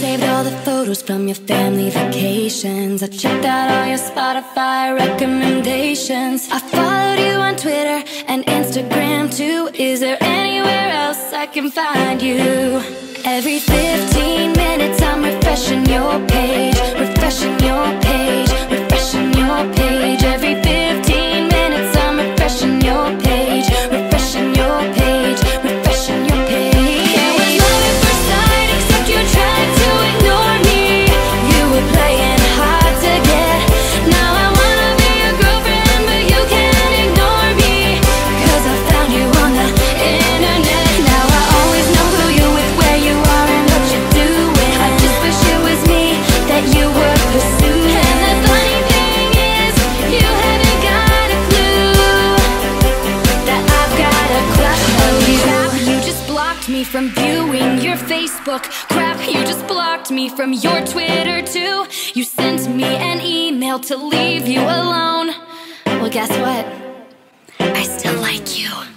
saved all the photos from your family vacations. I checked out all your Spotify recommendations. I followed you on Twitter and Instagram too. Is there anywhere else I can find you? Every 15 me from viewing your Facebook. Crap, you just blocked me from your Twitter too. You sent me an email to leave you alone. Well, guess what? I still like you.